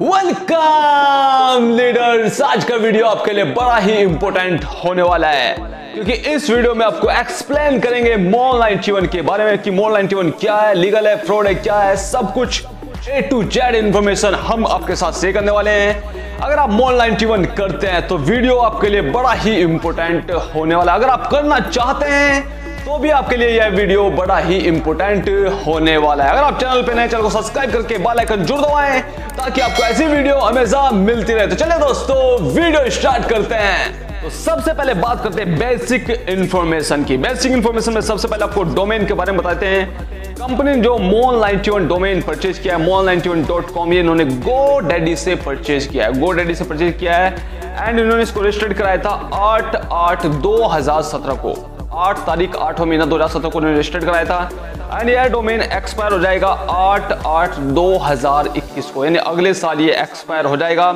Welcome leaders आज का video आपके लिए बड़ा ही इंपॉर्टेंट होने वाला है। क्योंकि इस वीडियो में आपको एक्सप्लेन करेंगे मॉल 91 के बारे में कि मॉल 91 क्या है लीगल है फ्रॉड है, क्या है, सब कुछ ए टू जेड इंफॉर्मेशन हम आपके साथ शेयर करने वाले हैं। अगर आप मॉल 91 करते हैं तो वीडियो आपके लिए बड़ा ही इंपॉर्टेंट होने वाला है। अगर आप करना चाहते हैं तो भी आपके लिए यह वीडियो बड़ा ही इंपॉर्टेंट होने वाला है। अगर आप चैनल पे नए चैनल को सब्सक्राइब करके बेल आइकन जुड़ दबाएँ, ताकि आपको ऐसी वीडियो हमेशा मिलती रहे। तो चलिए दोस्तों वीडियो स्टार्ट करते हैं। तो सबसे पहले बात करते हैं बेसिक इंफॉर्मेशन की। बेसिक इंफॉर्मेशन में सबसे पहले आपको डोमेन के बारे में बताते हैं। कंपनी ने जो मॉल 91 डोमेन परचेज किया है मॉल 91.com ये इन्होंने गो डैडी से परचेज किया है। गो डैडी से परचेज किया है एंड इन्होंने इसको रजिस्टर्ड कराया था आठ आठ दो हज़ार सत्रह को। आठ तारीख आठों महीना दो हज़ार सत्रह को रजिस्टर्ड कराया था। एंड यह डोमेन एक्सपायर हो जाएगा आठ आठ दो हज़ार इक्कीस को। यानी अगले साल ये एक्सपायर हो जाएगा।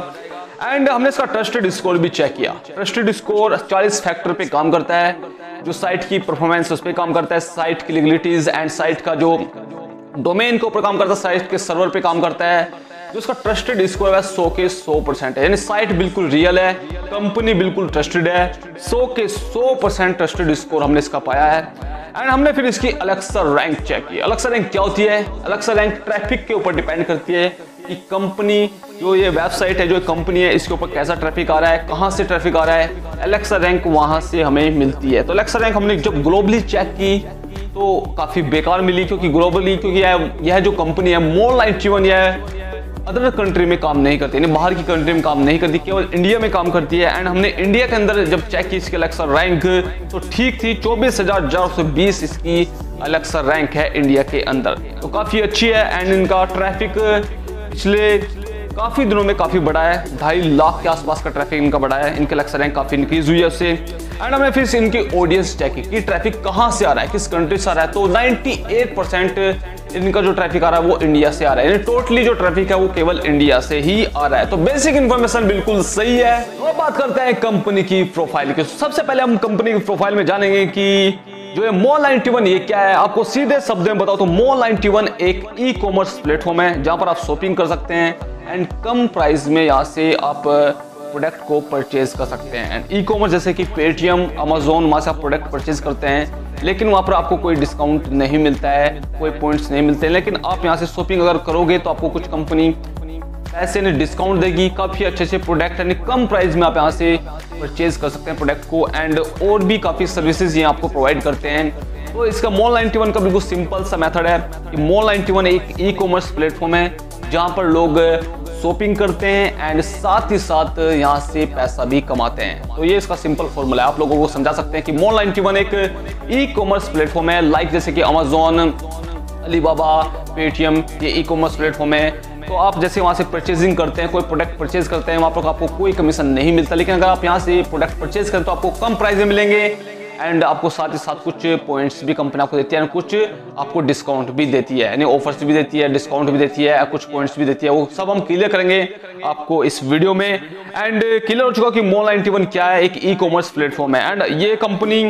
एंड हमने इसका ट्रस्टेड स्कोर भी चेक किया। ट्रस्टेड स्कोर 40 फैक्टर पे काम करता है। जो साइट की परफॉर्मेंस उस पर काम करता है। साइट की लिगलिटीज एंड साइट का जो डोमेन के ऊपर काम करता है साइट के सर्वर पे काम करता है। जो उसका ट्रस्टेड स्कोर है, सौ के सौ परसेंट है। यानी साइट बिल्कुल रियल है कंपनी बिल्कुल ट्रस्टेड है। सौ के सौ परसेंट ट्रस्टेड स्कोर हमने इसका पाया है। एंड हमने फिर इसकी अलक्सा रैंक चेक की। अलक्सा रैंक क्या होती है? अलक्सा रैंक ट्रैफ़िक के ऊपर डिपेंड करती है कि कंपनी जो ये वेबसाइट है, जो कंपनी है, इसके ऊपर कैसा ट्रैफ़िक आ रहा है, कहाँ से ट्रैफ़िक आ रहा है। अलेक्सा रैंक वहाँ से हमें मिलती है। तो अलेक्सा रैंक हमने जब ग्लोबली चेक की तो काफ़ी बेकार मिली क्योंकि ग्लोबली क्योंकि यह जो कंपनी है मोर लाइट जीवन यह अदर कंट्री में काम नहीं करती बाहर की कंट्री में काम नहीं करती, केवल इंडिया में काम करती है। एंड हमने इंडिया के अंदर जब चेक की इसकी अलेक्सा रैंक तो ठीक थी, चौबीस हज़ार चार सौ बीस इसकी अलेक्सा रैंक है इंडिया के अंदर। तो काफ़ी अच्छी है एंड इनका ट्रैफ़िक पिछले काफ़ी दिनों में काफ़ी बढ़ा है। ढाई लाख के आसपास का ट्रैफ़िक इनका बढ़ा है। इनके अलेक्सा रैंक काफ़ी इंक्रीज हुई है उससे। एंड हमने फिर इनकी ऑडियंस चेक की कि ट्रैफ़िक कहाँ से आ रहा है, किस कंट्री से आ रहा है। तो 98 परसेंट इनका जो ट्रैफ़िक आ रहा है, वो इंडिया से आ रहा है। टोटली जो ट्रैफ़िक है, वो केवल इंडिया से ही आ रहा है। तो बेसिक इन्फॉर्मेशन बिल्कुल सही है। तो बात करते हैं कंपनी की प्रोफ़ाइल की। सबसे पहले हम कंपनी की प्रोफ़ाइल में जानेंगे कि जो है मॉल 91 ये क्या है? आपको सीधे शब्द में बताओ तो मॉल 91 एक ई कॉमर्स प्लेटफॉर्म है, जहाँ पर आप शॉपिंग कर सकते हैं। एंड कम प्राइस में यहाँ से आप प्रोडक्ट को परचेज कर सकते हैं। एंड ई कॉमर्स जैसे कि पेटीएम अमेजोन वहाँ से आप प्रोडक्ट परचेज करते हैं, लेकिन वहाँ पर आपको कोई डिस्काउंट नहीं मिलता है, कोई पॉइंट्स नहीं मिलते हैं। लेकिन आप यहाँ से शॉपिंग अगर करोगे तो आपको कुछ कंपनी पैसे ने डिस्काउंट देगी, काफ़ी अच्छे अच्छे प्रोडक्ट यानी कम प्राइस में आप यहाँ से परचेज कर सकते हैं प्रोडक्ट को। एंड और भी काफ़ी सर्विसेज़ ये आपको प्रोवाइड करते हैं। तो इसका मॉल 91 का बिल्कुल सिंपल सा मेथड है कि मॉल 91 एक ई कॉमर्स प्लेटफॉर्म है। जहाँ पर लोग शॉपिंग करते हैं एंड साथ ही साथ यहाँ से पैसा भी कमाते हैं। तो ये इसका सिंपल फॉर्मूला है। आप लोगों को समझा सकते हैं कि मॉल 91 एक ई कॉमर्स प्लेटफॉर्म है। लाइक जैसे कि अमेजोन अलीबाबा पेटीएम ये ई कॉमर्स प्लेटफॉर्म है। तो आप जैसे वहाँ से परचेजिंग करते हैं, कोई प्रोडक्ट परचेज करते हैं, वहाँ पर आपको कोई कमीशन नहीं मिलता। लेकिन अगर आप यहाँ से प्रोडक्ट परचेज करें तो आपको कम प्राइस में मिलेंगे। एंड आपको साथ ही साथ कुछ पॉइंट्स भी कंपनी आपको देती है एंड कुछ आपको डिस्काउंट भी देती है। यानी ऑफर्स भी देती है डिस्काउंट भी देती है, कुछ पॉइंट्स भी देती है। वो सब हम क्लियर करेंगे आपको इस वीडियो में। एंड क्लियर हो चुका कि मोल नाइनटी क्या है? एक ई कॉमर्स प्लेटफॉर्म है। एंड ये कंपनी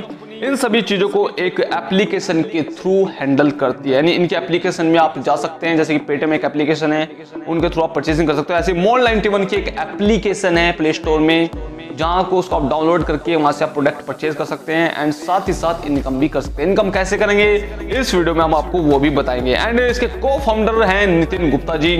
इन सभी चीज़ों को एक एप्लीकेशन के थ्रू हैंडल करती है। यानी इनके एप्लीकेशन में आप जा सकते हैं, जैसे कि पेटीएम एक एप्लीकेशन है, उनके थ्रू आप परचेसिंग कर सकते हो। ऐसे मॉल 91 की एक एप्लीकेशन है प्ले स्टोर में, जहाँ को उसको आप डाउनलोड करके वहाँ से आप प्रोडक्ट परचेज कर सकते हैं एंड साथ ही साथ इनकम भी कर सकते हैं। इनकम कैसे करेंगे? इस वीडियो में हम आपको वो भी बताएँगे। एंड इसके को फाउंडर हैं नितिन गुप्ता जी।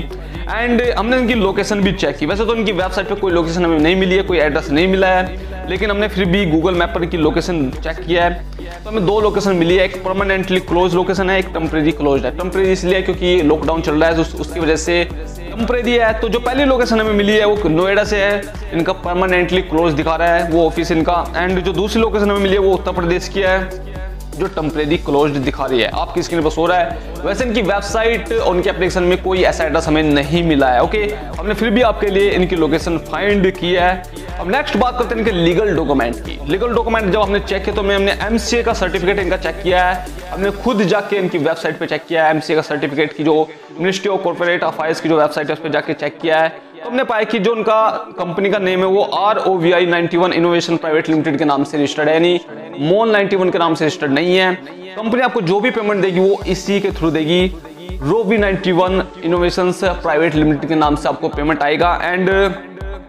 एंड हमने इनकी लोकेशन भी चेक की। वैसे तो इनकी वेबसाइट पे कोई लोकेशन हमें नहीं मिली है, कोई एड्रेस नहीं मिला है, लेकिन हमने फिर भी गूगल मैप पर इनकी लोकेशन चेक किया है। तो हमें दो लोकेशन मिली है, एक परमानेंटली क्लोज लोकेशन है, एक टेम्परेरी क्लोज है। टेम्परेरी इसलिए क्योंकि लॉकडाउन चल रहा है तो उसकी वजह से टेम्परेरी है। तो जो पहली लोकेशन हमें मिली है, वो नोएडा से है। इनका परमानेंटली क्लोज दिखा रहा है, वो ऑफ़िस इनका। एंड जो दूसरी लोकेशन हमें मिली है, वो उत्तर प्रदेश की है, जो टेम्परेरी क्लोज्ड दिखा रही है। आपकी स्क्रीन पर सो रहा है। वैसे इनकी वेबसाइट और उनके एप्लीकेशन में कोई ऐसा एड्रेस हमें नहीं मिला है ओके हमने फिर भी आपके लिए इनकी लोकेशन फाइंड की है। अब नेक्स्ट बात करते हैं इनके लीगल डॉक्यूमेंट की। लीगल डॉक्यूमेंट जब हमने चेक किया तो हमने एमसीए का सर्टिफिकेट इनका चेक किया है। हमने खुद जाके इनकी वेबसाइट पे चेक किया है। एम का सर्टिफिकेट की जो मिनिस्ट्री ऑफ़ कॉर्पोरेट अफेयर्स की जो वेबसाइट है, उस पर जाके चेक किया है। तो हमने पाया कि जो उनका कंपनी का नेम है, वो R O V I ninety one innovation private limited के नाम से रजिस्टर्ड है। यानी मोन 91 के नाम से रजिस्टर्ड नहीं है। कंपनी आपको जो भी पेमेंट देगी, वो इसी के थ्रू देगी। रोवी 91 इनोवेशन प्राइवेट लिमिटेड के नाम से आपको पेमेंट आएगा। एंड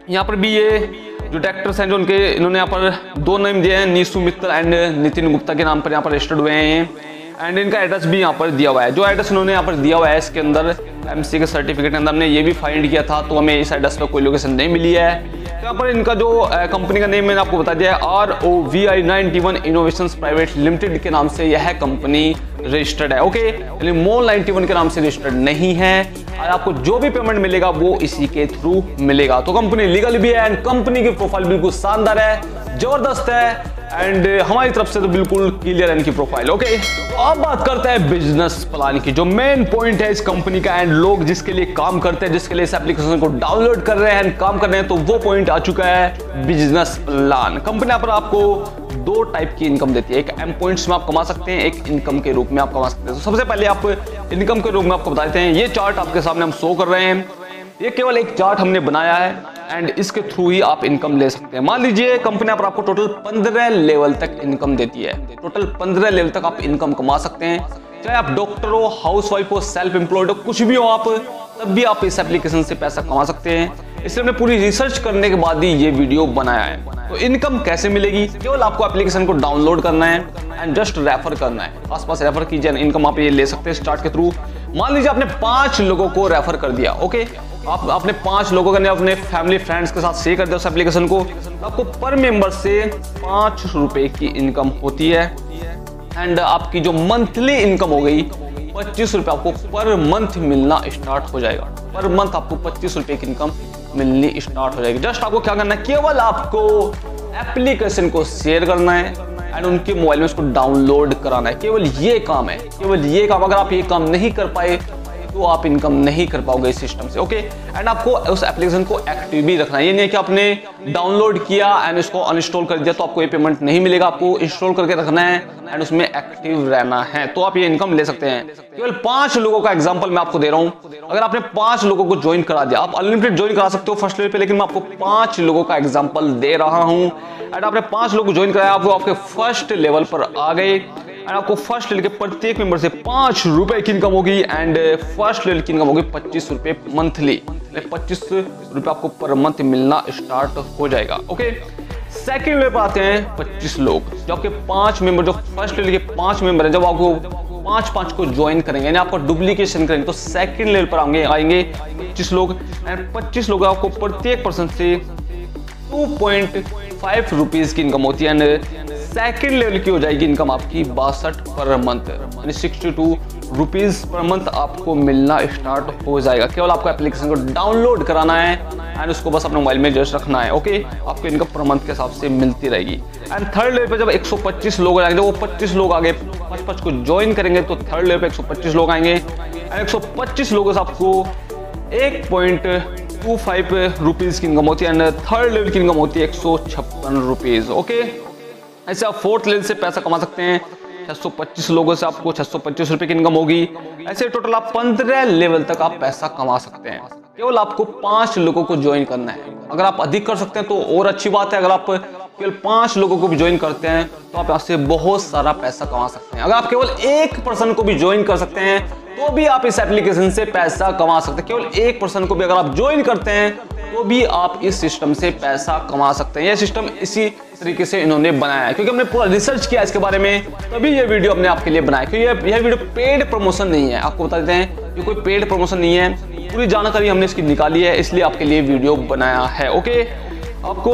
यहाँ पर भी ये जो डायरेक्टर्स हैं जो उनके, इन्होंने यहाँ पर दो नेम दिए हैं, नीसू मित्तल एंड नितिन गुप्ता के नाम पर यहाँ पर रजिस्टर्ड हुए हैं। एंड इनका एड्रेस भी यहाँ पर दिया हुआ है। जो एड्रेस इन्होंने यहाँ पर दिया हुआ है, इसके अंदर एमसी के सर्टिफिकेट के अंदर हमने ये भी फाइंड किया था तो हमें इस एड्रेस पर कोई लोकेशन नहीं मिली है। यहाँ पर इनका जो कंपनी का नेम मैंने आपको बता दिया है R O V I ninety one innovation private limited के नाम से यह कंपनी रजिस्टर्ड है। ओके यानी मोल 91 के नाम से रजिस्टर्ड नहीं है। और आपको जो भी पेमेंट मिलेगा, वो इसी के थ्रू मिलेगा। तो कंपनी लीगल भी है एंड कंपनी की प्रोफ़ाइल बिल्कुल शानदार है, ज़बरदस्त है। एंड हमारी तरफ़ से तो बिल्कुल क्लियर है इनकी प्रोफ़ाइल ओके अब बात करते हैं बिज़नेस प्लान की, जो मेन पॉइंट है इस कंपनी का एंड लोग जिसके लिए काम करते हैं, जिसके लिए इस एप्लीकेशन को डाउनलोड कर रहे हैं काम कर रहे हैं तो वो पॉइंट आ चुका है बिज़नेस प्लान कंपनी पर आपको दो टाइप की इनकम देती है, एक एम पॉइंट्स में आप कमा सकते हैं, एक इनकम के रूप में आप कमा सकते हैं। तो सबसे पहले आप इनकम के रूप में आपको बता देते हैं, ये चार्ट आपके सामने हम शो कर रहे हैं। ये केवल एक चार्ट हमने बनाया है एंड इसके थ्रू ही आप इनकम ले सकते हैं। मान लीजिए कंपनी पर आपको टोटल पंद्रह लेवल तक इनकम देती है। टोटल पंद्रह लेवल तक आप इनकम कमा सकते हैं। चाहे आप डॉक्टर हो हाउस वाइफ हो सेल्फ एम्प्लॉयड हो, कुछ भी हो आप, तब भी आप इस एप्लीकेशन से पैसा कमा सकते हैं। इसलिए हमने पूरी रिसर्च करने के बाद ही ये वीडियो बनाया है। तो इनकम कैसे मिलेगी? केवल आपको एप्लीकेशन को डाउनलोड करना है एंड जस्ट रेफर करना है। आसपास रेफर कीजिए इनकम आप ये ले सकते हैं स्टार्ट के थ्रू मान लीजिए आपने पाँच लोगों को रेफर कर दिया ओके आप अपने पाँच लोगों का अपने फैमिली फ्रेंड्स के साथ शेयर कर दिया उस एप्लीकेशन को, आपको पर मेंबर से पाँच रुपए की इनकम होती है। एंड आपकी जो मंथली इनकम हो गई, पच्चीस रुपए आपको पर मंथ मिलना स्टार्ट हो जाएगा। पर मंथ आपको पच्चीस रुपए की इनकम मिलनी स्टार्ट हो जाएगी। जस्ट आपको क्या करना है? केवल आपको एप्लीकेशन को शेयर करना है एंड उनके मोबाइल में उसको डाउनलोड कराना है। केवल ये काम है। केवल ये काम, अगर आप ये काम नहीं कर पाए तो आप इनकम नहीं कर पाओगे इस सिस्टम से ओके एंड आपको उस एप्लीकेशन को एक्टिव भी रखना है। ये नहीं कि आपने डाउनलोड किया एंड उसको अनइंस्टॉल कर दिया तो आपको ये पेमेंट नहीं मिलेगा। आपको इंस्टॉल करके रखना है एंड उसमें एक्टिव रहना है। तो आप ये इनकम ले सकते हैं। केवल पाँच लोगों का एग्ज़ाम्पल मैं आपको दे रहा हूँ। अगर आपने पाँच लोगों को ज्वाइन करा दिया, आप अनलिमिटेड ज्वाइन करा सकते हो फ़र्स्ट लेवल पे, लेकिन मैं आपको पाँच लोगों का एग्ज़ाम्पल दे रहा हूँ। एंड आपने पाँच लोग ज्वाइन कराया, आप आपके फ़र्स्ट लेवल पर आ गए। एंड आपको फ़र्स्ट लेवल के प्रत्येक मेंबर से पाँच रुपए की इनकम होगी एंड फ़र्स्ट लेवल की इनकम होगी पच्चीस रुपए मंथली पच्चीस रुपए आपको पर मंथ मिलना स्टार्ट हो जाएगा ओके सेकंड लेवल आते हैं पच्चीस लोग, जो आपके पाँच मेंबर जो फ़र्स्ट लेवल के पाँच मेंबर हैं, जब आपको पाँच पाँच को ज्वाइन करेंगे, यानी आपको डुप्लीकेशन करेंगे तो सेकंड लेवल पर आएँगे आएँगे पच्चीस लोग एंड पच्चीस लोग आपको प्रत्येक पर्सन से टू पॉइंट फाइव रुपीज़ की इनकम होती है एंड सेकेंड लेवल की हो जाएगी इनकम आपकी बासठ पर मंथ। यानी sixty two rupees per month आपको मिलना स्टार्ट हो जाएगा। केवल आपको एप्लीकेशन को डाउनलोड कराना है एंड उसको बस अपने मोबाइल में जस्ट रखना है ओके आपको इनकम पर मंथ के हिसाब से मिलती रहेगी। एंड थर्ड लेवल पे जब 125 लोग आएँगे वो 25 लोग आगे पच पच को ज्वाइन करेंगे तो थर्ड लेवल पे 125 लोग आएँगे। एंड 125 लोगों से आपको एक पॉइंट टू फाइव रुपीज़ की इनकम होती है। एंड थर्ड लेवल की इनकम होती है एक सौ छप्पन रुपीज़ ओके ऐसे आप फोर्थ लेवल से पैसा कमा सकते हैं। 625 लोगों से आपको 625 रुपए की इनकम होगी। ऐसे टोटल आप 15 लेवल तक आप पैसा कमा सकते हैं। केवल आपको पाँच लोगों को ज्वाइन करना है। अगर आप अधिक कर सकते हैं तो और अच्छी बात है। अगर आप केवल पाँच लोगों को भी ज्वाइन करते हैं तो आप यहाँ से बहुत सारा पैसा कमा सकते हैं। अगर आप केवल एक पर्सन को भी ज्वाइन कर सकते हैं तो भी आप इस एप्लीकेशन से पैसा कमा सकते हैं। केवल एक पर्सन को भी अगर आप ज्वाइन करते हैं तो भी आप इस सिस्टम से पैसा कमा सकते हैं। यह सिस्टम इसी तरीके से इन्होंने बनाया क्योंकि हमने पूरा रिसर्च किया इसके बारे में, तभी ये वीडियो हमने आपके लिए बनाया। क्योंकि यह वीडियो पेड प्रमोशन नहीं है। आपको बता देते हैं, ये कोई पेड प्रमोशन नहीं है। पूरी जानकारी हमने इसकी निकाली है, इसलिए आपके लिए वीडियो बनाया है ओके आपको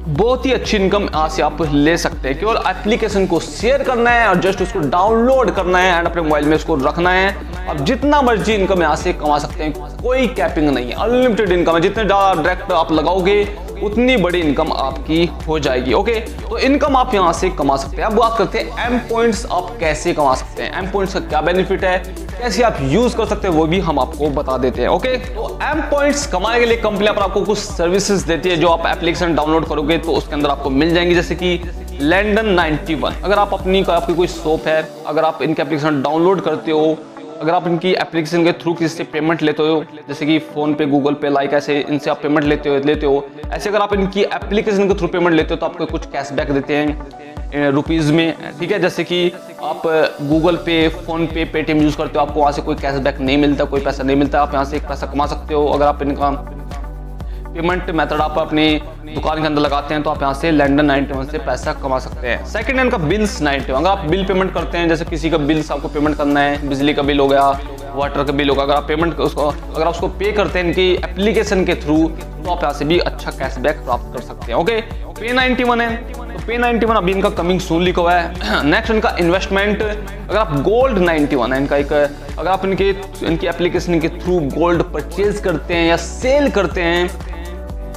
बहुत ही अच्छी इनकम यहाँ से आप ले सकते हैं। केवल एप्लीकेशन को शेयर करना है और जस्ट उसको डाउनलोड करना है एंड अपने मोबाइल में उसको रखना है। अब जितना मर्ज़ी इनकम यहाँ से कमा सकते हैं, कोई कैपिंग नहीं है। अनलिमिटेड इनकम है। जितने डायरेक्ट आप लगाओगे उतनी बड़ी इनकम आपकी हो जाएगी ओके तो इनकम आप यहाँ से कमा सकते हैं। अब बात करते हैं एम पॉइंट्स आप कैसे कमा सकते हैं। एम पॉइंट्स का क्या बेनिफिट है? कैसे आप यूज़ कर सकते हैं, वो भी हम आपको बता देते हैं ओके तो एम पॉइंट्स कमाने के लिए कंपनी पर आपको कुछ सर्विसेज़ देती है, जो आप एप्लीकेशन डाउनलोड करोगे तो उसके अंदर आपको मिल जाएँगी, जैसे कि लैंडन 91 अगर आप अपनी आपकी कोई शॉप है, अगर आप इनके एप्लीकेशन डाउनलोड करते हो अगर आप इनकी एप्लीकेशन के थ्रू किसी से पेमेंट लेते हो, जैसे कि फ़ोन पे गूगल पे लाइक ऐसे इनसे आप पेमेंट लेते हो लेते हो, ऐसे अगर आप इनकी एप्लीकेशन के थ्रू पेमेंट लेते हो तो आपको कुछ कैशबैक देते हैं रुपीज़ में, ठीक है? जैसे कि आप गूगल पे फ़ोन पे पेटीएम यूज़ करते हो, आपको वहाँ से कोई कैशबैक नहीं मिलता, कोई पैसा नहीं मिलता, आप यहाँ से एक पैसा कमा सकते हो, अगर आप इनका पेमेंट मेथड आप अपनी दुकान के अंदर लगाते हैं तो आप यहाँ से लैंडन 91 से पैसा कमा सकते हैं। सेकंड हैंड का बिल्स 91 अगर आप बिल पेमेंट करते हैं, जैसे किसी का बिल्स आपको पेमेंट करना है, बिजली का बिल हो गया वाटर का बिल होगा अगर आप पेमेंट उसको, अगर आप उसको पे करते हैं इनकी एप्लीकेशन के थ्रू तो आप यहाँ से भी अच्छा कैशबैक प्राप्त कर सकते हैं ओके पे नाइनटी वन है तो पे नाइनटी वन अभी इनका कमिंग सून लिखा हुआ है। नेक्स्ट इनका इन्वेस्टमेंट अगर आप गोल्ड नाइनटी वन है, इनका एक, अगर आप इनके, इनकी एप्लीकेशन के थ्रू गोल्ड परचेज करते हैं या सेल करते हैं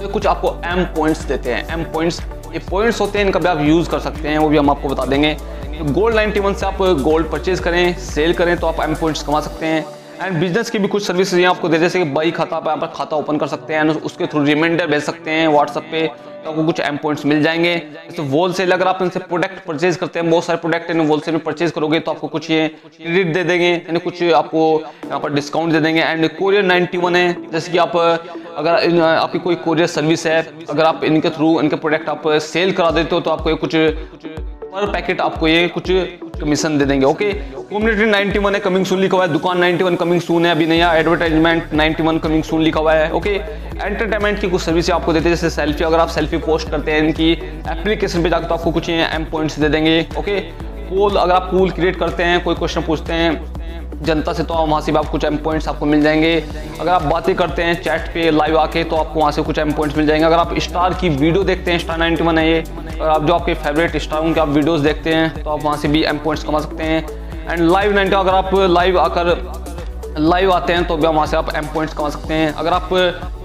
तो कुछ आपको एम पॉइंट्स देते हैं। एम पॉइंट्स ये पॉइंट्स होते हैं, इनका भी आप यूज़ कर सकते हैं, वो भी हम आपको बता देंगे। गोल्ड 91 से आप गोल्ड परचेज करें सेल करें तो आप एम पॉइंट्स कमा सकते हैं। एंड बिज़नेस की भी कुछ सर्विसेज़ यहाँ आपको दे जैसे कि बाई खाता पर आप खाता ओपन कर सकते हैं उसके थ्रू रिमाइंडर भेज सकते हैं व्हाट्सएप पे। आपको कुछ एम पॉइंट्स मिल जाएँगे। तो होल सेल अगर आप इनसे प्रोडक्ट परचेज करते हैं, बहुत सारे प्रोडक्ट इन होल सेल में परचेज करोगे तो आपको कुछ ये क्रेडिट दे देंगे, यानी कुछ आपको यहाँ पर डिस्काउंट दे देंगे। एंड कोरियर 91 है, जैसे कि आप, अगर आपकी कोई कोरियर सर्विस है, अगर आप इनके थ्रू इनके प्रोडक्ट आप सेल करा देते हो तो आपको ये कुछ पर पैकेट आपको ये कुछ कमीशन दे देंगे। ओके कम्युनिटी 91 है कमिंग सून लिखा हुआ है। दुकान 91 कमिंग सून है। अभी नया एडवर्टाइजमेंट 91 कमिंग सून लिखा हुआ है। ओके एंटरटेनमेंट की कुछ सर्विस आपको देते हैं। जैसे सेल्फी अगर आप सेल्फी पोस्ट करते हैं, इनकी एप्लीकेशन पे जाकर तो आपको कुछ एम पॉइंट्स दे देंगे। ओके पोल अगर आप पूल क्रिएट करते हैं, कोई क्वेश्चन पूछते हैं जनता से तो वहाँ से भी आप कुछ एम पॉइंट्स आपको मिल जाएँगे। अगर आप बातें करते हैं चैट पे लाइव आके तो आपको वहाँ से कुछ एम पॉइंट्स मिल जाएँगे। अगर आप स्टार की वीडियो देखते हैं स्टार नाइनटी वन है ये, और आप जो आपके फेवरेट स्टार उनके आप वीडियोस देखते हैं तो आप वहाँ से भी एम पॉइंट्स कमा सकते हैं। एंड लाइव नाइनटी अगर आप लाइव आकर लाइव आते हैं तो भी वहाँ से आप एम पॉइंट्स कमा सकते हैं। अगर आप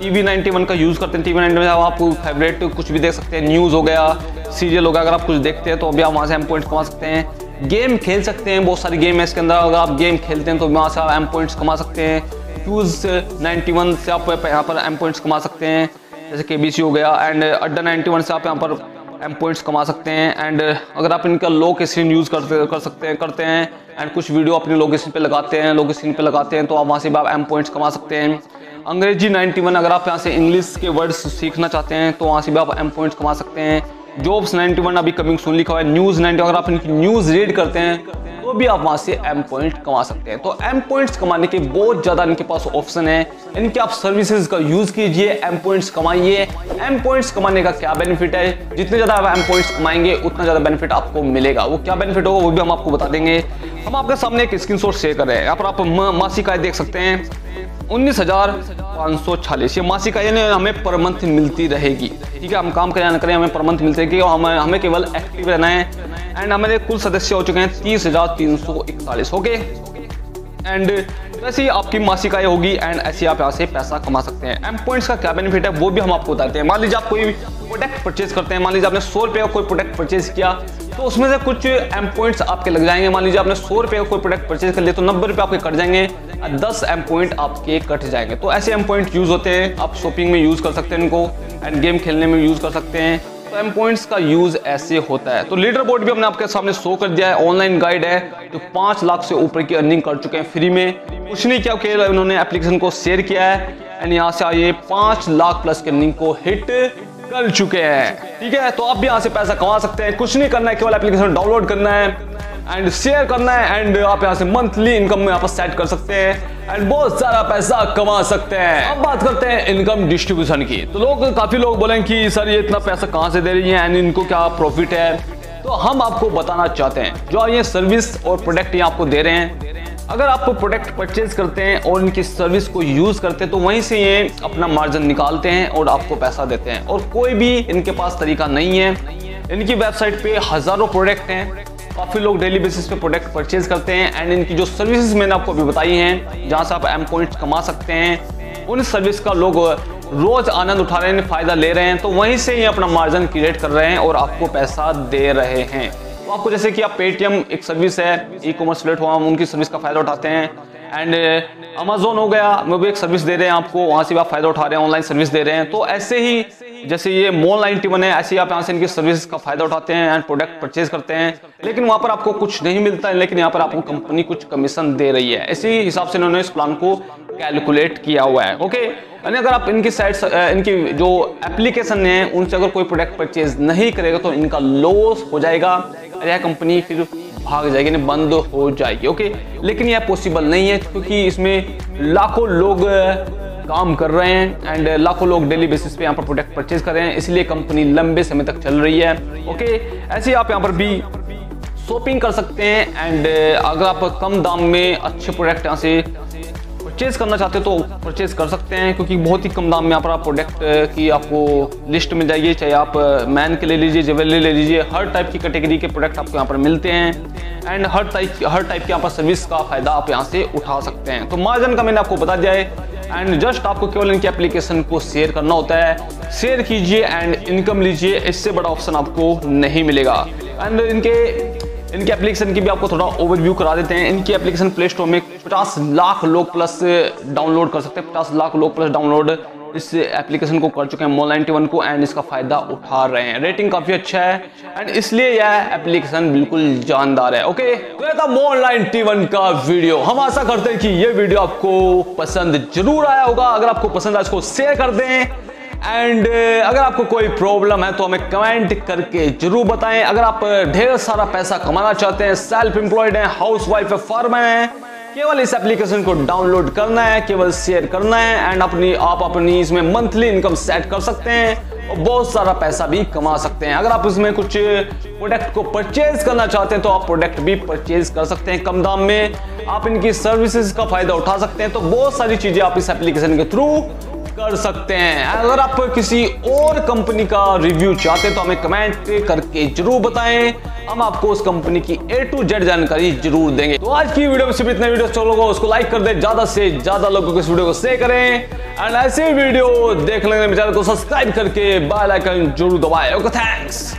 टी वी नाइन्टी वन का यूज़ करते हैं टी वी नाइन्टी वन आप फेवरेट कुछ भी देख सकते हैं न्यूज़ हो गया सीरियल हो गया, अगर आप कुछ देखते हैं तो अभी आप वहाँ से एम पॉइंट्स कमा सकते हैं। गेम खेल सकते हैं, बहुत सारी गेम है इसके अंदर। अगर आप गेम खेलते हैं तो वहाँ से आप एम पॉइंट्स कमा सकते हैं। क्यूज़ 91 से आप यहाँ पर एम पॉइंट्स कमा सकते हैं। जैसे के बी सी हो गया एंड अड्डा 91 से आप यहाँ पर एम पॉइंट्स कमा सकते हैं। एंड अगर आप इनका लोकेशन यूज़ करते, कर सकते हैं, करते हैं एंड कुछ वीडियो अपने लोकेशन पर लगाते हैं लोकेशन पर लगाते हैं तो आप वहाँ से भी आप एम पॉइंट्स कमा सकते हैं। अंग्रेज़ी 91 अगर आप यहाँ से इंग्लिश के वर्ड्स सीखना चाहते हैं तो वहाँ से भी आप एम पॉइंट्स कमा सकते हैं। जॉब्स 91 अभी कमिंग सुन लिखा हुआ है। न्यूज़ 91 अगर आप इनकी न्यूज़ रीड करते हैं तो भी आप वहाँ से एम पॉइंट कमा सकते हैं। तो एम पॉइंट्स कमाने के बहुत ज़्यादा इनके पास ऑप्शन है। इनके आप सर्विसेज़ का यूज़ कीजिए एम पॉइंट्स कमाइए। एम पॉइंट्स कमाने का क्या बेनिफिट है? जितने ज़्यादा आप एम पॉइंट्स कमाएँगे, उतना ज़्यादा बेनिफिट आपको मिलेगा। वो क्या बेनिफिट होगा, वो भी हम आपको बता देंगे। हम आपके सामने एक स्क्रीन शेयर कर रहे हैं। यहाँ पर आप मासिक आय देख सकते हैं। उन्नीस हज़ार पाँच सौ चालीस ये मासिक आय हमें पर मंथ मिलती रहेगी। ठीक है, हम काम करें ना करें, हमें पर मंथ मिलती रहेगी हमें हमें केवल एक्टिव रहना है। एंड हमारे कुल सदस्य हो चुके हैं तीस हज़ार तीन सौ इकतालीस ओके एंड वैसे ही आपकी मासिक आय होगी एंड ऐसे आप यहाँ से पैसा कमा सकते हैं। एम पॉइंट्स का क्या बेनिफिट है, वो भी हम आपको बताते हैं। मान लीजिए आप कोई प्रोडक्ट परचेज करते हैं, मान लीजिए आपने सौ रुपये का कोई प्रोडक्ट परचेज किया तो उसमें से कुछ एम पॉइंट्स आपके लग जाएँगे। मान लीजिए आपने सौ रुपये का कोई प्रोडक्ट परचेज कर लिया तो नब्बे रुपये आपके कट जाएँगे दस एम पॉइंट आपके कट जाएँगे। तो ऐसे एम पॉइंट यूज़ होते हैं, आप शॉपिंग में यूज़ कर सकते हैं इनको एंड गेम खेलने में यूज़ कर सकते हैं। एम पॉइंट्स का यूज़ ऐसे होता है। तो लीडर बोर्ड भी हमने आपके सामने शो कर दिया है। ऑनलाइन गाइड है तो पाँच लाख से ऊपर की अर्निंग कर चुके हैं फ्री में। कुछ नहीं क्या किया उन्होंने एप्लीकेशन को शेयर किया है। एंड यहाँ से आइए, पाँच लाख प्लस की अर्निंग को हिट कर चुके हैं। ठीक है तो आप भी यहाँ से पैसा कमा सकते हैं। कुछ नहीं करना है, केवल एप्लीकेशन डाउनलोड करना है। एंड शेयर करना है एंड आप यहाँ से मंथली इनकम में पर सेट कर सकते हैं एंड बहुत सारा पैसा कमा सकते हैं। अब बात करते हैं इनकम डिस्ट्रीब्यूशन की। तो लोग, काफ़ी लोग बोले कि, सर, ये इतना पैसा कहाँ से दे रही है एंड इनको क्या प्रॉफिट है? तो हम आपको बताना चाहते हैं, जो ये सर्विस और प्रोडक्ट ये आपको दे रहे हैं। अगर आप प्रोडक्ट परचेज करते हैं और इनकी सर्विस को यूज़ करते हैं तो वहीं से ये अपना मार्जिन निकालते हैं और आपको पैसा देते हैं। और कोई भी इनके पास तरीका नहीं है। इनकी वेबसाइट पे हज़ारों प्रोडक्ट हैं। काफ़ी लोग डेली बेसिस पे प्रोडक्ट परचेज करते हैं एंड इनकी जो सर्विसेज़ मैंने आपको अभी बताई हैं, जहाँ से आप एम पॉइंट्स कमा सकते हैं, उन सर्विस का लोग रोज आनंद उठा रहे हैं, फ़ायदा ले रहे हैं तो वहीं से ये अपना मार्जिन क्रिएट कर रहे हैं और आपको पैसा दे रहे हैं। तो आपको जैसे कि आप पेटीएम एक सर्विस है ई कॉमर्स प्लेटफॉर्म उनकी सर्विस का फ़ायदा उठाते हैं। एंड अमेजोन हो गया, वो भी एक सर्विस दे रहे हैं आपको, वहाँ से भी आप फ़ायदा उठा रहे हैं ऑनलाइन सर्विस दे रहे हैं। तो ऐसे ही जैसे ये मॉल नाइनटी वन है, ऐसे आप यहाँ से इनकी सर्विस का फ़ायदा उठाते हैं एंड प्रोडक्ट परचेज करते हैं। लेकिन वहाँ पर आपको कुछ नहीं मिलता है, लेकिन यहाँ पर आपको कंपनी कुछ कमीशन दे रही है। इसी हिसाब से इन्होंने इस प्लान को कैलकुलेट किया हुआ है ओके यानी अगर आप इनकी साइट इनकी जो एप्लीकेशन है, उनसे अगर कोई प्रोडक्ट परचेज नहीं करेगा तो इनका लॉस हो जाएगा यह कंपनी फिर भाग जाएगी, यानी बंद हो जाएगी ओके लेकिन यह पॉसिबल नहीं है, क्योंकि इसमें लाखों लोग काम कर रहे हैं एंड लाखों लोग डेली बेसिस पे यहाँ पर प्रोडक्ट परचेज कर रहे हैं, इसलिए कंपनी लंबे समय तक चल रही है। ओके ऐसे आप यहाँ पर भी शॉपिंग कर सकते हैं एंड अगर आप कम दाम में अच्छे प्रोडक्ट यहाँ से परचेज करना चाहते हो तो परचेज कर सकते हैं, क्योंकि बहुत ही कम दाम में यहाँ पर आप प्रोडक्ट की आपको लिस्ट मिल जाएगी, चाहे आप मैन के ले लीजिए ज्वेलरी ले लीजिए, हर टाइप की कैटेगरी के प्रोडक्ट आपको यहाँ पर मिलते हैं एंड हर टाइप हर टाइप के यहाँ पर सर्विस का फ़ायदा आप यहाँ से उठा सकते हैं। तो मार्जन का मैंने आपको बता दिया है एंड जस्ट आपको केवल इनकी एप्लीकेशन को शेयर करना होता है। शेयर कीजिए एंड इनकम लीजिए, इससे बड़ा ऑप्शन आपको नहीं मिलेगा। एंड इनके इनके एप्लीकेशन की भी आपको थोड़ा ओवरव्यू करा देते हैं। इनकी एप्लीकेशन प्ले स्टोर में 50 लाख लोग प्लस डाउनलोड कर सकते हैं। 50 लाख लोग प्लस डाउनलोड इस एप्लीकेशन को कर चुके हैं मोल नाइनटी को एंड इसका फ़ायदा उठा रहे हैं। रेटिंग काफ़ी अच्छा है एंड इसलिए यह एप्लीकेशन बिल्कुल जानदार है ओके तो यह था मोल नाइनटी का वीडियो हम आशा करते हैं कि ये वीडियो आपको पसंद ज़रूर आया होगा। अगर आपको पसंद आया इसको शेयर कर दें। एंड uh, अगर आपको कोई प्रॉब्लम है तो हमें कमेंट करके ज़रूर बताएँ। अगर आप ढेर सारा पैसा कमाना चाहते हैं सेल्फ एम्प्लॉयड हैं हाउस वाइफ है फर्म है केवल इस एप्लीकेशन को डाउनलोड करना है, केवल शेयर करना है एंड अपनी, आप अपनी इसमें मंथली इनकम सेट कर सकते हैं और बहुत सारा पैसा भी कमा सकते हैं। अगर आप इसमें कुछ प्रोडक्ट को परचेज करना चाहते हैं तो आप प्रोडक्ट भी परचेज कर सकते हैं कम दाम में। आप इनकी सर्विसेज़ का फ़ायदा उठा सकते हैं तो बहुत सारी चीज़ें आप इस एप्लीकेशन के थ्रू कर सकते हैं। अगर आप किसी और कंपनी का रिव्यू चाहते हैं तो हमें कमेंट करके ज़रूर बताएँ। हम आपको उस कंपनी की ए टू जेड जानकारी ज़रूर देंगे। तो आज की वीडियो में इतना वीडियो चलो उसको लाइक कर दे, ज़्यादा से ज़्यादा लोगों को इस वीडियो को शेयर करें। एंड ऐसे वीडियो देखने के चैनल को सब्सक्राइब करके बेल आइकन ज़रूर दबाए। Okay thanks